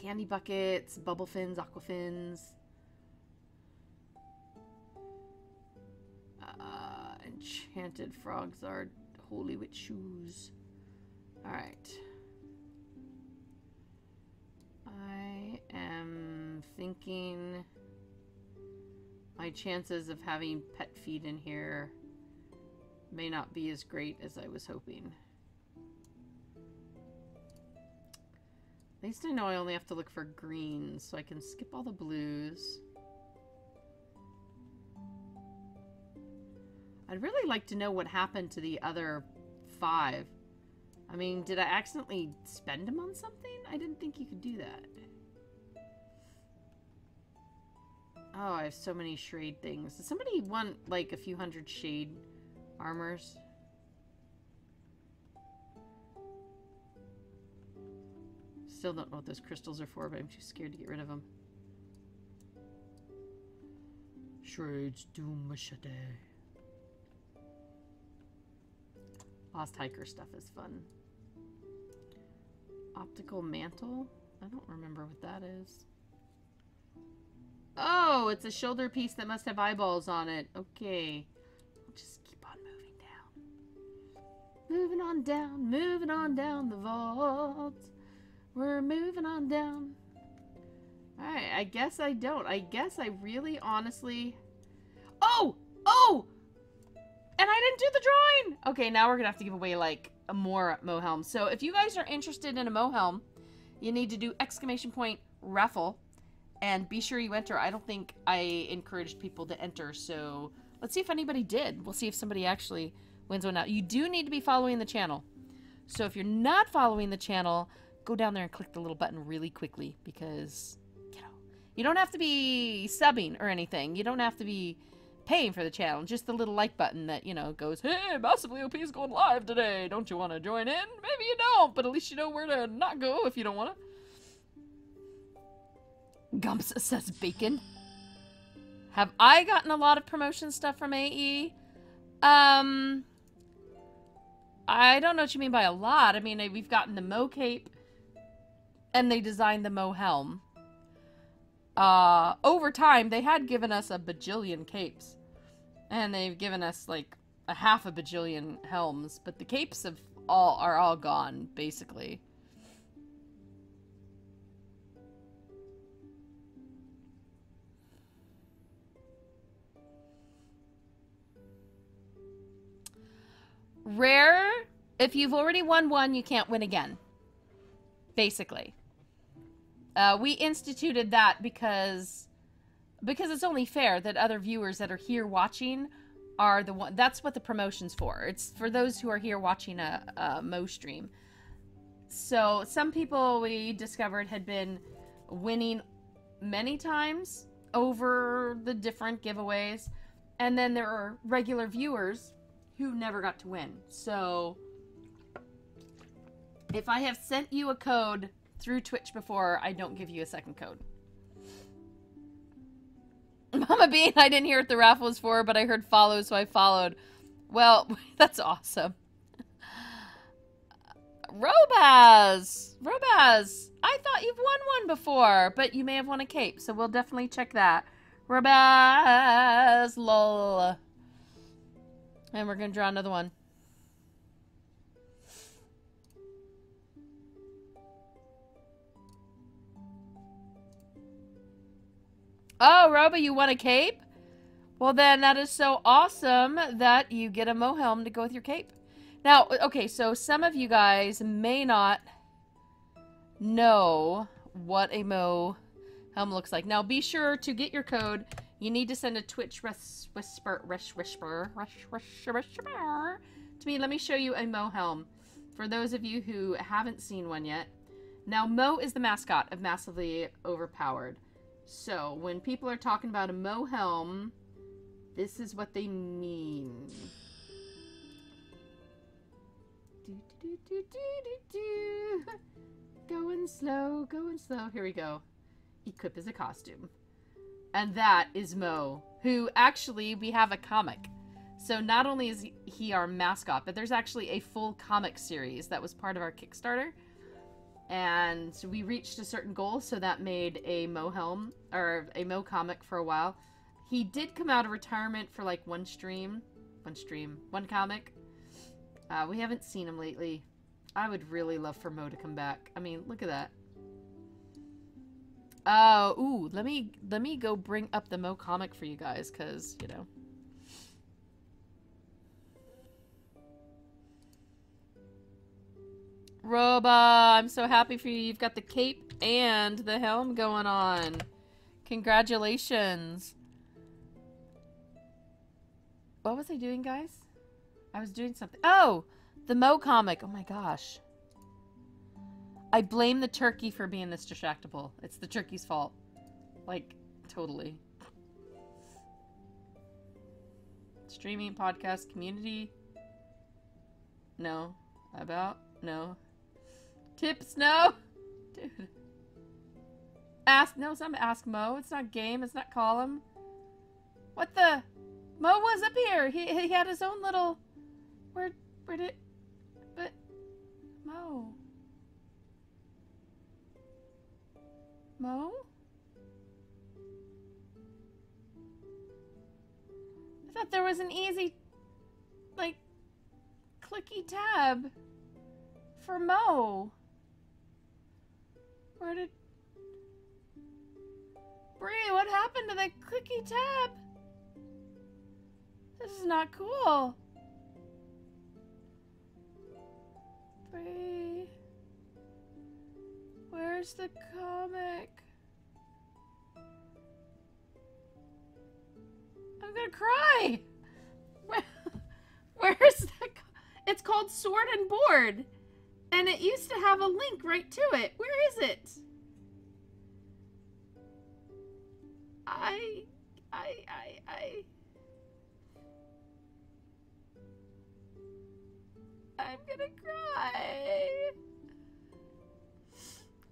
Candy buckets, bubble fins, aqua fins. Uh, enchanted frogs are holy with shoes. Alright. I am thinking my chances of having pet feed in here may not be as great as I was hoping. At least I know I only have to look for greens, so I can skip all the blues. I'd really like to know what happened to the other five. I mean, did I accidentally spend them on something? I didn't think you could do that. Oh, I have so many shade things. Does somebody want, like, a few hundred shade armors? Still don't know what those crystals are for, but I'm too scared to get rid of them. Shreds Doom. Lost Hiker stuff is fun. Optical mantle? I don't remember what that is. Oh, it's a shoulder piece that must have eyeballs on it. Okay. I'll just keep on moving down. Moving on down, moving on down the vault. We're moving on down. Alright, I guess I don't. I guess I really honestly... Oh! Oh! And I didn't do the drawing! Okay, now we're gonna have to give away, like, more Mo helm. So if you guys are interested in a Mo helm, you need to do exclamation point raffle. And be sure you enter. I don't think I encouraged people to enter, so let's see if anybody did. We'll see if somebody actually wins one out. You do need to be following the channel. So if you're not following the channel, go down there and click the little button really quickly because, you know, you don't have to be subbing or anything. You don't have to be paying for the channel. Just the little like button that, you know, goes, hey, Massively OP is going live today. Don't you want to join in? Maybe you don't, but at least you know where to not go if you don't want to. Gumps says bacon. Have I gotten a lot of promotion stuff from AE? Um, I don't know what you mean by a lot. I mean, we've gotten the Mo cape, and they designed the Mo helm. Uh, over time, they had given us a bajillion capes. And they've given us like a half a bajillion helms, but the capes have all are all gone basically. Rare, if you've already won one, you can't win again. Basically. Uh, we instituted that because because it's only fair that other viewers that are here watching are the one that's what the promotion's for. It's for those who are here watching a, a mo stream. So some people we discovered had been winning many times over the different giveaways and then there are regular viewers who never got to win. So if i have sent you a code through twitch before i don't give you a second code Mama Bean, I didn't hear what the raffle was for, but I heard follow, so I followed. Well, that's awesome. Robaz! Robaz! I thought you've won one before, but you may have won a cape, so we'll definitely check that. Rabaz, lol. And we're gonna draw another one. Oh, Roba, you want a cape? Well, then that is so awesome that you get a Mo helm to go with your cape. Now, okay, so some of you guys may not know what a Mo helm looks like. Now, be sure to get your code. You need to send a Twitch whisper, res whisper, res whisper, whisper to me. Let me show you a Mo helm. For those of you who haven't seen one yet. Now, Mo is the mascot of Massively Overpowered. So, when people are talking about a Mo helm, this is what they mean. Do, do, do, do, do, do. Going slow, going slow. Here we go. Equip as a costume. And that is Mo, who actually we have a comic. So not only is he our mascot, but there's actually a full comic series that was part of our Kickstarter and we reached a certain goal, so that made a Mo helm or a Mo comic for a while. He did come out of retirement for like one stream, one stream, one comic. Uh, we haven't seen him lately. I would really love for Mo to come back. I mean, look at that. Oh, uh, ooh, let me let me go bring up the Mo comic for you guys, cause you know. Roba, I'm so happy for you. You've got the cape and the helm going on. Congratulations. What was I doing, guys? I was doing something. Oh, the Mo comic. Oh my gosh. I blame the turkey for being this distractible. It's the turkey's fault. Like, totally. Streaming, podcast, community? No. About? No. Tips, no. Dude. Ask, no, it's not Ask Mo. It's not game. It's not column. What the? Mo was up here. He, he had his own little... Where, where did... But... Mo... Mo? I thought there was an easy, like, clicky tab for Mo. Where did... Bree, what happened to the clicky tab? This is not cool. Bree... Where's the comic? I'm gonna cry! Where, where's the... It's called Sword and Board. And it used to have a link right to it. Where is it? I... I... I... I... I'm gonna cry.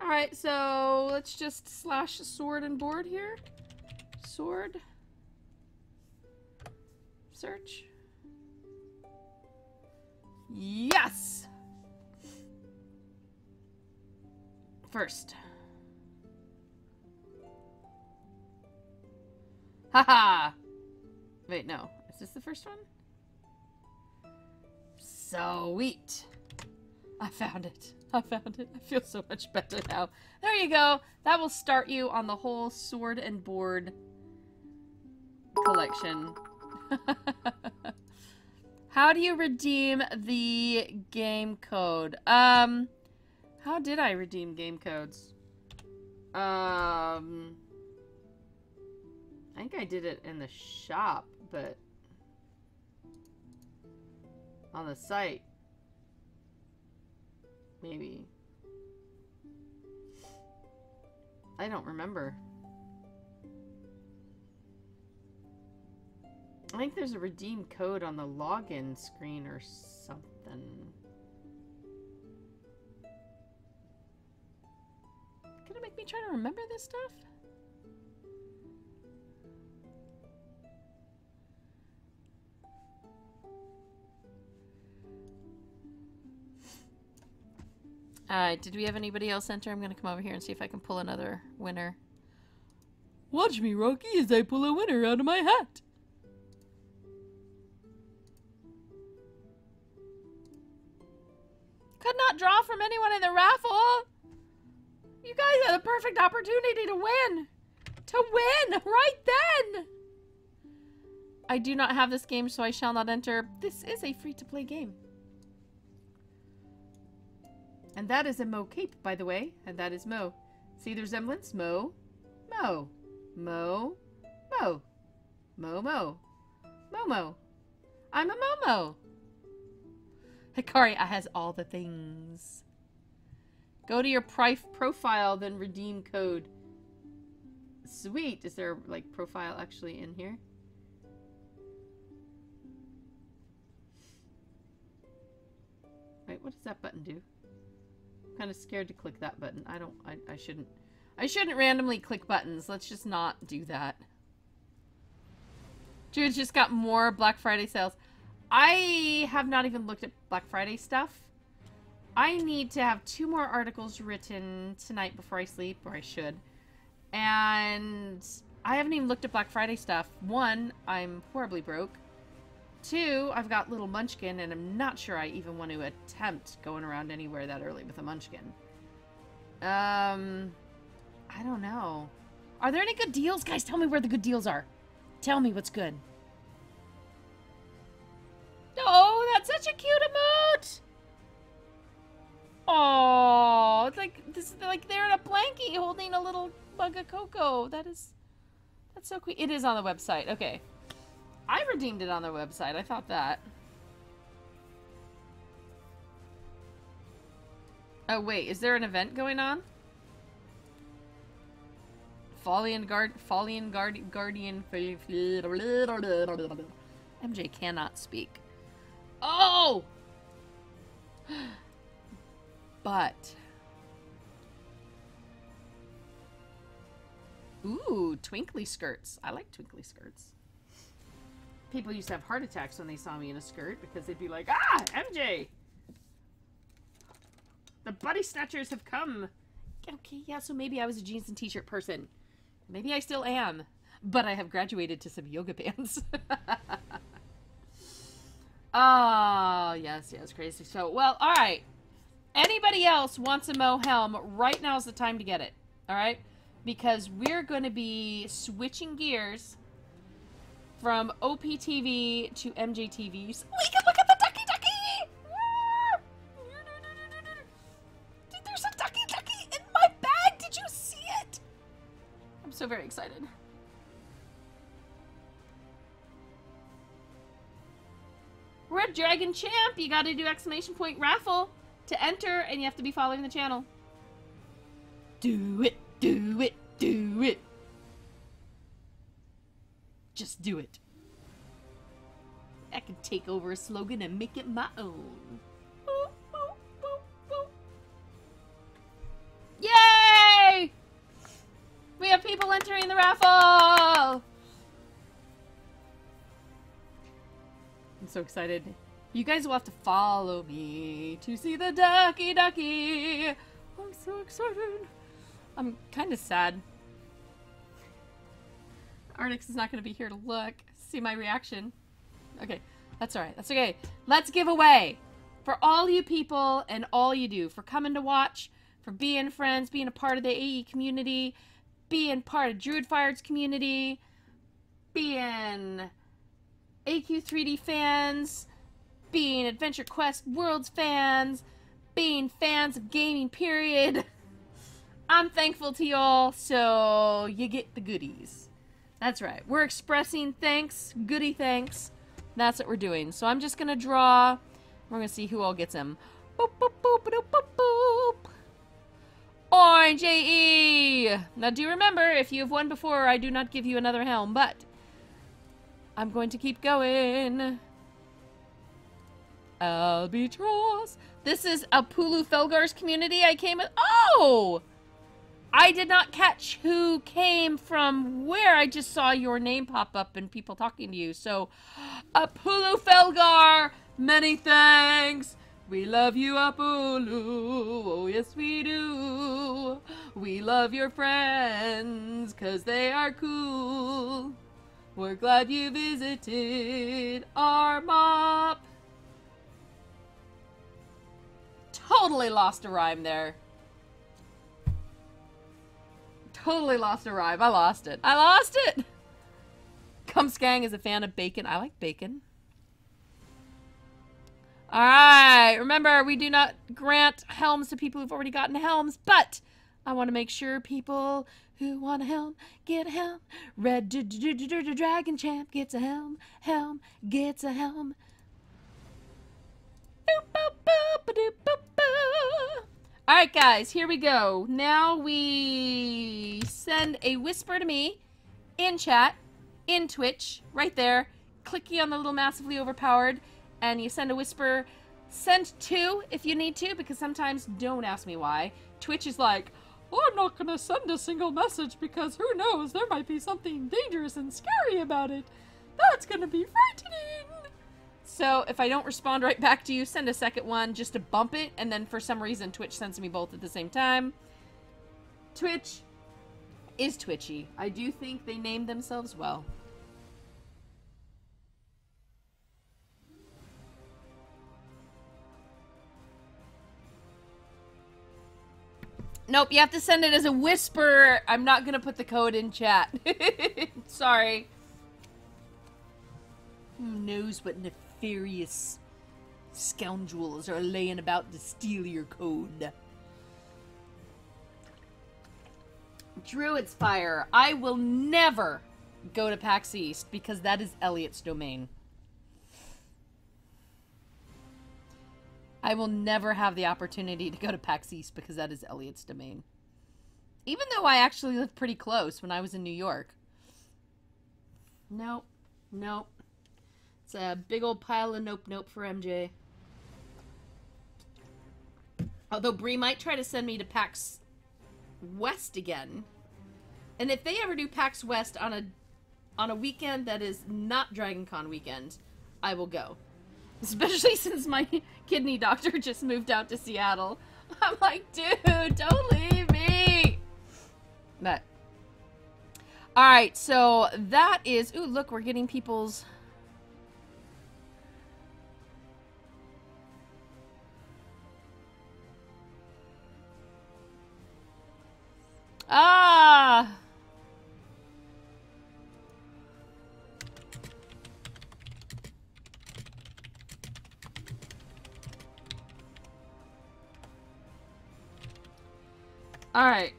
Alright, so let's just slash sword and board here. Sword. Search. Yes! First. Haha! Wait, no. Is this the first one? Sweet. I found it. I found it. I feel so much better now. There you go. That will start you on the whole sword and board collection. How do you redeem the game code? Um, how did I redeem game codes? Um, I think I did it in the shop, but on the site, maybe. I don't remember. I think there's a redeem code on the login screen or something. Me try to remember this stuff? Uh, did we have anybody else enter? I'm gonna come over here and see if I can pull another winner. Watch me, Rocky, as I pull a winner out of my hat. Could not draw from anyone in the raffle. You guys had a perfect opportunity to win. To win right then. I do not have this game, so I shall not enter. This is a free-to-play game. And that is a Mo cape, by the way. And that is Mo. See the resemblance? Mo. Mo. Mo. Mo. Mo Mo. Momo. I'm a Momo. Hikari has all the things. Go to your profile, then redeem code. Sweet. Is there, like, profile actually in here? Wait, what does that button do? I'm kind of scared to click that button. I don't, I, I shouldn't. I shouldn't randomly click buttons. Let's just not do that. Jude's just got more Black Friday sales. I have not even looked at Black Friday stuff. I need to have two more articles written tonight before I sleep, or I should. And I haven't even looked at Black Friday stuff. One, I'm horribly broke. Two, I've got little munchkin, and I'm not sure I even want to attempt going around anywhere that early with a munchkin. Um, I don't know. Are there any good deals? Guys, tell me where the good deals are. Tell me what's good. Oh, that's such a cute! Oh, it's like this is like they're in a blankie holding a little mug of cocoa. That is that's so cute. It is on the website. Okay. I redeemed it on their website. I thought that. Oh wait, is there an event going on? Fallian Guard Fallian Guard Guardian MJ cannot speak. Oh! But Ooh, twinkly skirts. I like twinkly skirts. People used to have heart attacks when they saw me in a skirt because they'd be like, Ah, MJ! The Body Snatchers have come. Okay, yeah, so maybe I was a jeans and t-shirt person. Maybe I still am. But I have graduated to some yoga pants. oh, yes, yes, crazy. So, well, all right. Anybody else wants a Mo helm, right now is the time to get it. All right? Because we're going to be switching gears from OPTV to MJTV. So we can look at the ducky ducky! There's a ducky ducky in my bag! Did you see it? I'm so very excited. We're a Dragon Champ! You gotta do exclamation point raffle to enter, and you have to be following the channel. Do it, do it, do it. Just do it. I can take over a slogan and make it my own. Boop, boop, boop, boop. Yay! We have people entering the raffle! I'm so excited. You guys will have to follow me to see the Ducky Ducky. I'm so excited. I'm kind of sad. Artix is not going to be here to look, see my reaction. Okay, that's alright. That's okay. Let's give away for all you people and all you do for coming to watch, for being friends, being a part of the AE community, being part of Druid Fire's community, being AQ3D fans, being AdventureQuest Worlds fans, being fans of gaming, period. I'm thankful to y'all, so you get the goodies. That's right. We're expressing thanks, goody thanks. That's what we're doing. So I'm just going to draw. We're going to see who all gets them. Boop, boop, boop, boop, boop, boop. Orange AE! Now do remember, if you have won before, I do not give you another helm, but I'm going to keep going. Albatross. This is Apulu Felgar's community I came with. Oh! I did not catch who came from where. I just saw your name pop up and people talking to you. So, Apulu Felgar, many thanks. We love you, Apulu. Oh, yes, we do. We love your friends, cause they are cool. We're glad you visited our mop. Totally lost a rhyme there. Totally lost a rhyme. I lost it. I lost it! Kumskang is a fan of bacon. I like bacon. Alright, remember, we do not grant helms to people who've already gotten helms, but I want to make sure people who want a helm get a helm. Red Dragon Champ gets a helm. Helm gets a helm. Alright, guys, here we go. Now we send a whisper to me in chat, in Twitch, right there. Clicking on the little massively overpowered and you send a whisper. Send two if you need to, because sometimes don't ask me why. Twitch is like, I'm not gonna send a single message because who knows, there might be something dangerous and scary about it. That's gonna be frightening. So if I don't respond right back to you, send a second one just to bump it, and then for some reason Twitch sends me both at the same time. Twitch is twitchy. I do think they named themselves well. Nope, you have to send it as a whisper. I'm not gonna put the code in chat. Sorry. Who knows what nefarious scoundrels are laying about to steal your code? Druid's Fire. I will never go to PAX East because that is Elliot's domain. I will never have the opportunity to go to PAX East because that is Elliot's domain. Even though I actually lived pretty close when I was in New York. Nope. Nope. It's a big old pile of nope nope for MJ. Although Bree might try to send me to PAX West again. And if they ever do PAX West on a on a weekend that is not Dragon Con weekend, I will go. Especially since my kidney doctor just moved out to Seattle. I'm like, dude, don't leave me. But. Alright, so that is... Ooh, look, we're getting people's... Ah! Alright.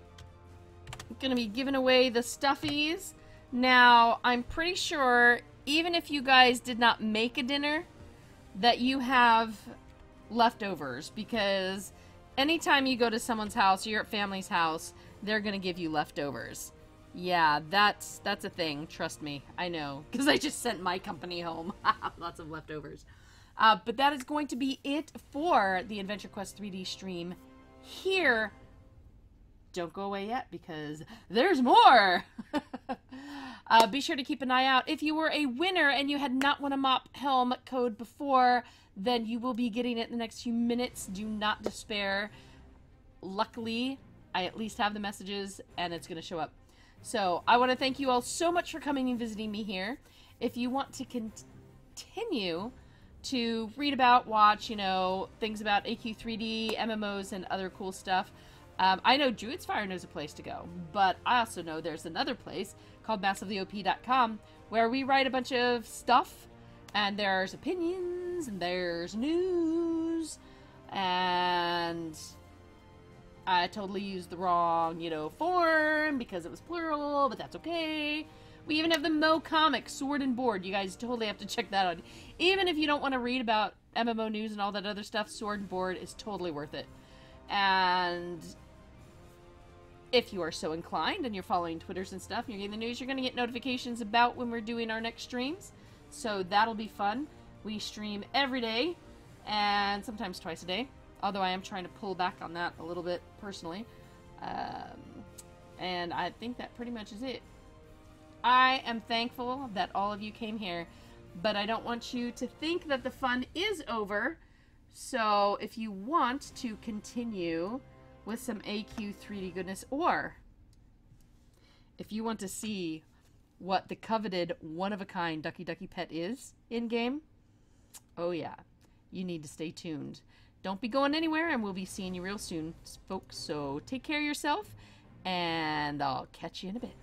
Gonna be giving away the stuffies. Now, I'm pretty sure, even if you guys did not make a dinner, that you have leftovers. Because anytime you go to someone's house you're at family's house, they're gonna give you leftovers. Yeah, that's that's a thing. Trust me, I know because I just sent my company home. Lots of leftovers. Uh, but that is going to be it for the AdventureQuest 3D stream here don't go away yet because there's more. uh, be sure to keep an eye out. If you were a winner and you had not won a Mo helm code before, then you will be getting it in the next few minutes. Do not despair. Luckily, I at least have the messages and it's going to show up. So I want to thank you all so much for coming and visiting me here. If you want to continue to read about, watch, you know, things about AQ3D, MMOs, and other cool stuff, um, I know Druid's Fire knows a place to go, but I also know there's another place called MassivelyOP.com where we write a bunch of stuff, and there's opinions, and there's news, and I totally used the wrong, you know, form because it was plural, but that's okay. We even have the Mo comic, Sword and Board. You guys totally have to check that out. Even if you don't want to read about MMO news and all that other stuff, Sword and Board is totally worth it. And if you are so inclined and you're following Twitters and stuff and you're getting the news, you're going to get notifications about when we're doing our next streams. So that'll be fun. We stream every day and sometimes twice a day. Although I am trying to pull back on that a little bit personally. Um, and I think that pretty much is it. I am thankful that all of you came here, but I don't want you to think that the fun is over. So if you want to continue with some AQ3D goodness, or if you want to see what the coveted one of a kind Ducky Ducky pet is in game, oh yeah, you need to stay tuned. Don't be going anywhere, and we'll be seeing you real soon, folks. So take care of yourself, and I'll catch you in a bit.